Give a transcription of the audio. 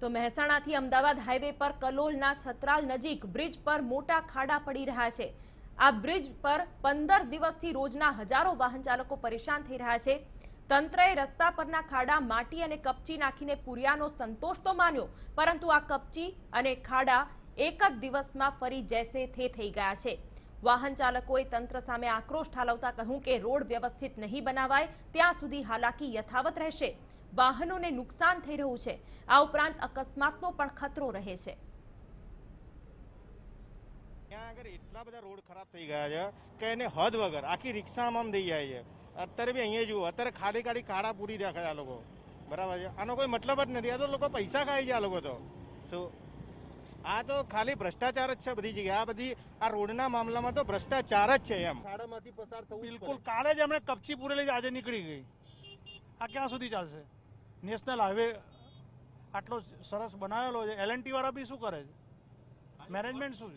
તો મહેસાણાથી અમદાવાદ હાઈવે પર કલોલના છત્રાલ નજીક બ્રિજ પર મોટા ખાડા પડી રહ્યા છે. આ બ્રિજ પર પંદર દિવસથી રોજના હજારો વાહન ચાલકો પરેશાન થઈ રહ્યા છે. તંત્રએ રસ્તા પરના ખાડા માટી અને કપચી નાખીને પૂર્યાનો સંતોષ તો માન્યો, પરંતુ આ કપચી અને ખાડા એક જ દિવસમાં ફરી જૈસે થે થઈ ગયા છે. વાહન ચાલકોએ તંત્ર સામે આક્રોશ ઠાલવતા કહ્યું કે રોડ વ્યવસ્થિત નહીં બનાવાય, ત્યાં સુધી હાલાકી યથાવત રહેશે. વાહનોને નુકસાન થઈ રહ્યું છે. આ ઉપરાંત અકસ્માતનો પણ ખતરો રહે છે. ત્યાં આગળ એટલા બધા રોડ ખરાબ થઈ ગયા છે કે એને હદ વગર આખી રિક્ષામાં આમ થઈ જાય છે. અત્યારે બી અહીંયા જુઓ અત્યારે ખાલી ખાલી કાળા પૂરી રાખે છે આ લોકો. બરાબર છે? આનો કોઈ મતલબ જ નથી. આ તો લોકો પૈસા ખાય છે આ લોકો તો. શું આ તો ખાલી ભ્રષ્ટાચાર જ છે બધી જગ્યાએ. આ બધી આ રોડના મામલામાં તો ભ્રષ્ટાચાર જ છે એમ. ખાડામાંથી પસાર થવું બિલકુલ કાલે જ એમણે કપચી પૂરેલી આજે નીકળી ગઈ. આ ક્યાં સુધી ચાલશે? નેશનલ હાઈવે આટલો સરસ બનાવેલો છે. એલએનટી વાળા બી શું કરે છે? મેનેજમેન્ટ શું છે?